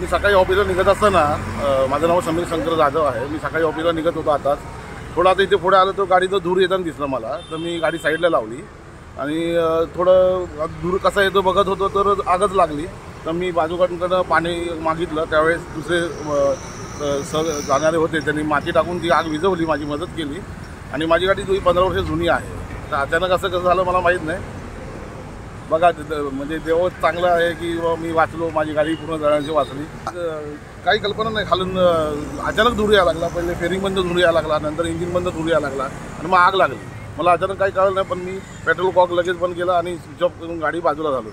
मी सकाळी ऑफिसला निघत असताना माझं नाव समीर शंकर जाधव आहे. मी सकाळी ऑफिसला निघत होतो आताच. थोडं आता इथे पुढे आलं तर गाडीचं धूर येताना दिसलं मला. तर मी गाडी साईडला लावली. आणि थोडं धूर कसा येतो बघत होतो तर आगच लागली. तर मी बाजूकडनं पाणी मागितलं. त्यावेळेस दुसरे सर स जाणारे होते. त्यांनी माती टाकून ती आग विझवली. माझी मदत केली. आणि माझी गाडी जुनी पंधरा वर्ष जुनी आहे. तर अचानक असं कसं झालं मला माहीत नाही. बघा तिथं म्हणजे देव चांगलं आहे की बुवा मी वाचलो माझी गाडी पूर्ण जणांची वाचली. काही कल्पना नाही खालून अचानक धुरू यायला लागला पहिले फेरिंग बंद धूर यायला लागला नंतर इंजिन बंद धुरू यायला लागला आणि मग आग लागली. मला अचानक काही कळलं नाही पण मी पेट्रोल कॉक लगेच बंद केला आणि स्विच ऑफ करून गाडी बाजूला झालो